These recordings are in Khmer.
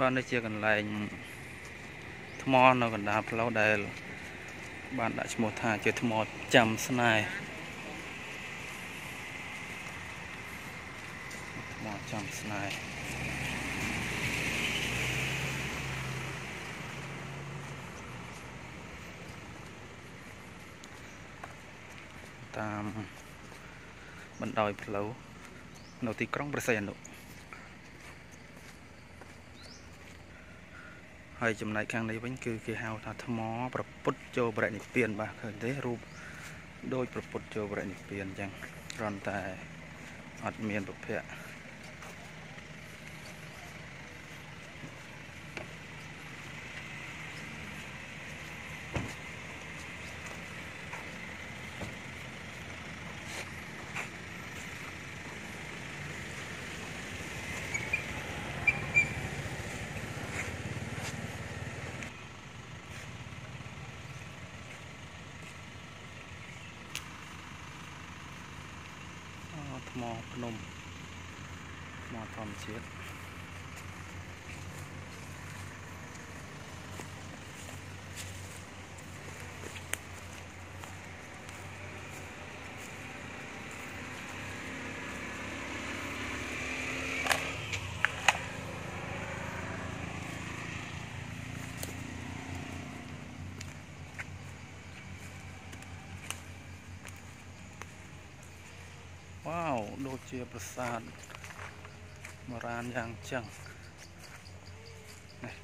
បាទនេះជាកន្លែងថ្មនៅកណ្ដាលផ្លូវដែល បានដាក់ឈ្មោះថាជាថ្មចាំស្នេហ៍ថ្មចាំស្នេហ៍តាមបណ្ដោយផ្លូវនៅទីក្រុងព្រះសីហនុ ហើយចំណែកខាងនេះវិញគឺគេហៅថាថ្មប្រពុតចូលបរិនិព្វានបាទឃើញទេរូបដូចប្រពុតចូលបរិនិព្វានអញ្ចឹងគ្រាន់តែអត់មានប្រភព ថ្មភ្នំថ្មធម្មជាតិ ដូចជាប្រាសាទបុរាណយ៉ាងចឹងនេះ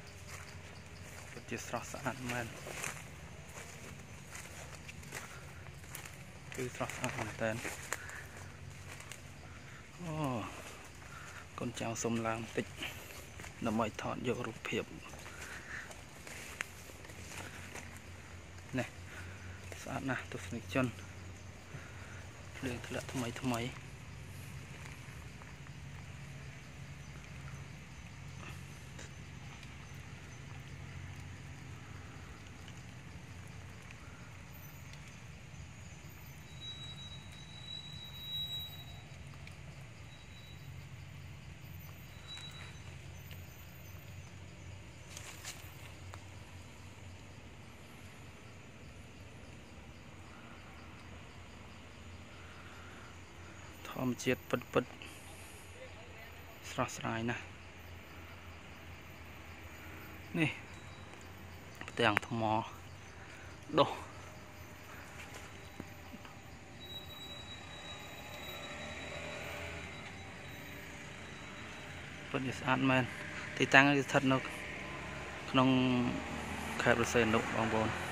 ពិតជាស្រស់ស្អាតមែនគឺស្រស់ស្អាតមែនតើអូកូនចៅសុំឡើងបន្តិចដើម្បីថតយករូបភាពនេះស្អាតណាស់ទស្សនិកជនភ្លើងធ្លាក់ថ្មីថ្មីធ ម្មជាតិពិតពិតស្រស់ស្រាយណាស់នេះផ្ទាំងថ្មដុះពិតជាស្អាតមែនទីតាំងគឺស្ថិតនៅក្នុងខេត្តប្រសេនុបងប្អូន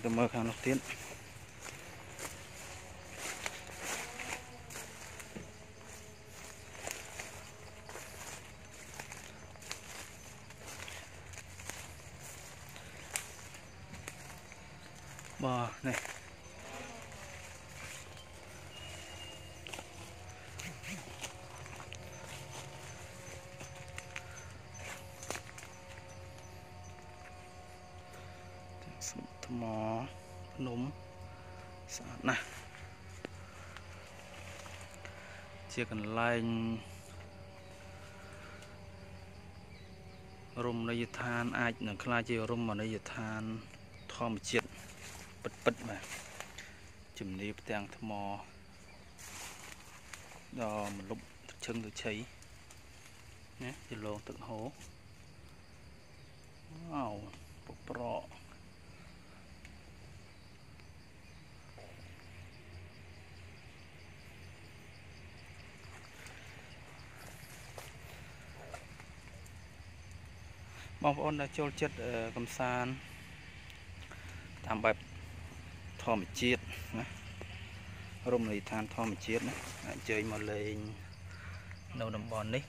គេទៅមើលខាងនោះទៀតបាទនេះ ស្មុកថ្មភ្នំស្អាតណាស់ជាកន្លែងរមណីយដ្ឋានអាចនឹងក្លាយជារមណីយដ្ឋានធម្មជាតិពិតពិតបាទជំនីផ្ទាំងថ្មដ៏មលុបឈឹងទៅឆៃណាជាលងទឹកហូរវ៉ាវពប្រក បងប្អូនដែលចូលចិត្តកំសាន្តតាមបែបធម្មជាតិណារមណីយដ្ឋានធម្មជាតិណាអញ្ជើញមកលេងនៅតំបន់នេះ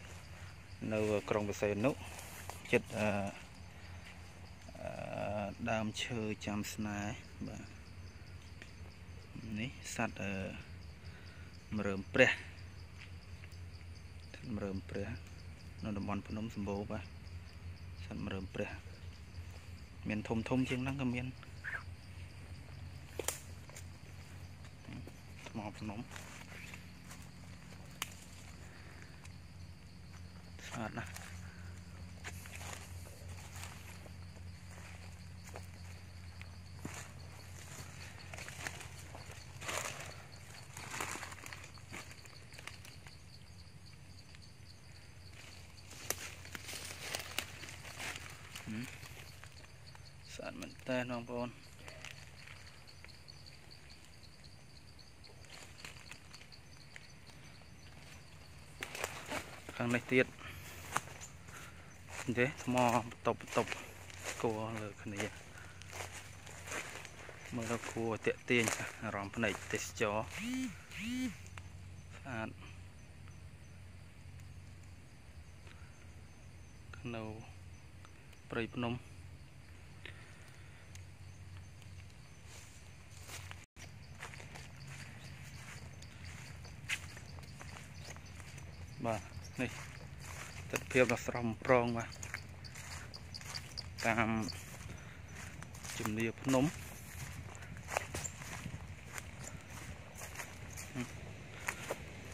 នៅក្រុងបរសេនុចិត្តអឺដើមឈើចាំស្នេហ៍បាទនេះសัตว์អឺមរើមព្រះមរើមព្រះនៅតំបន់ភ្នំសម្បូរបាទ សត្វមរើមព្រះ មានធំធំជាងហ្នឹងក៏មានធថ្មភ្នំស្អាតណាស់ ស្អាតមែនតើបងប្អូនខាងនេះទៀតទេថ្មបន្ទប់បន្ទប់គួរលើគ្នាមើលទៅគួរតាក់ទាញអារម្មណ៍ភ្នែកទេសចរស្អាតនៅ ព្រៃភ្នំបាទនេះទិដ្ឋភាពដ៏ស្រស់បំព្រងបាទតាមជំនឿភ្នំ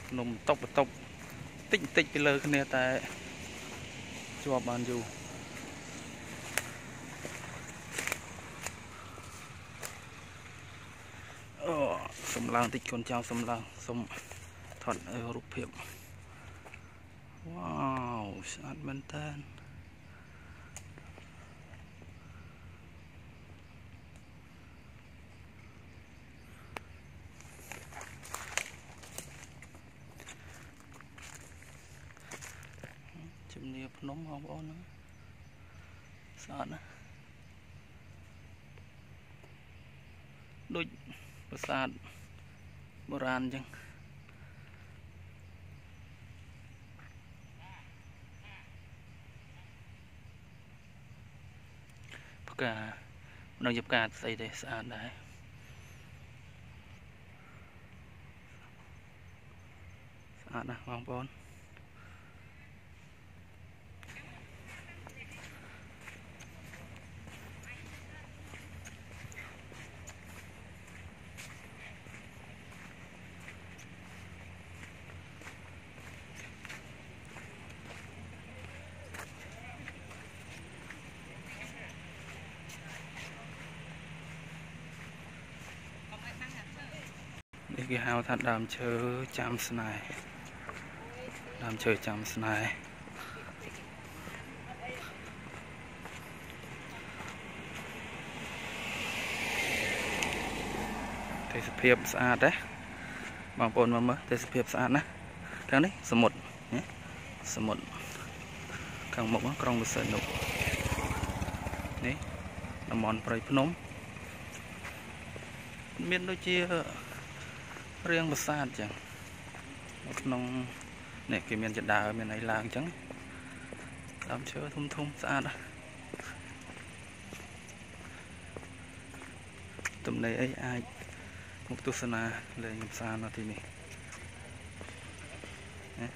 ភ្នំតប់បន្ទប់តិចតិចពីលើគ្នាតែជាប់បានយូរអូ សំឡងតិចកូនចៅសំឡងសុំថតរូបភាពវ៉ាវស្អាតមែនតើជំនឿភ្នំបងប្អូនហ្នឹងស្អាតណាស់ដូចប្រាសាទ បុរាណអញ្ចឹងផ្កាមិនដឹងជាផ្កាស្អីទេស្អាតដែរស្អាតណាស់បងប្អូន គេហៅថាដើមឈើចាំស្នេហ៍ដើមឈើចាំស្នេហ៍ទេសភាពស្អាតដែរបងប្អូនមើលមើលទេសភាពស្អាតណាស់ខាងនេះសមុទ្រសមុទ្រខាងមុខក្រុងវិសិនុនេះតំបន់ព្រៃភ្នំមានដូចជា រៀងប្រាសាទអញ្ចឹងនៅក្នុងនេះគេមានចដើមានអីឡើងអញ្ចឹងដើមឈើធំធំស្អាតទំនេរអីអាចមកទស្សនាលេងកម្សាន្តនៅទីនេះណា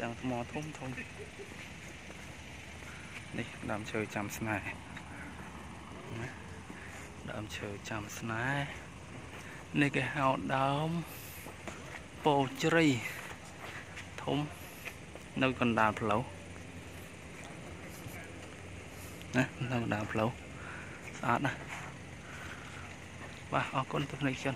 ទាំងថ្មធំធំនេះដើមឈើចាំស្នេហ៍ណាដើមឈើចាំស្នេហ៍ នេះគេហៅដើមពោជ្រៃធំនៅកណ្ដាលផ្លូវណានៅកណ្ដាលផ្លូវស្អាតណាស់បាទអរគុណទស្សនិកជន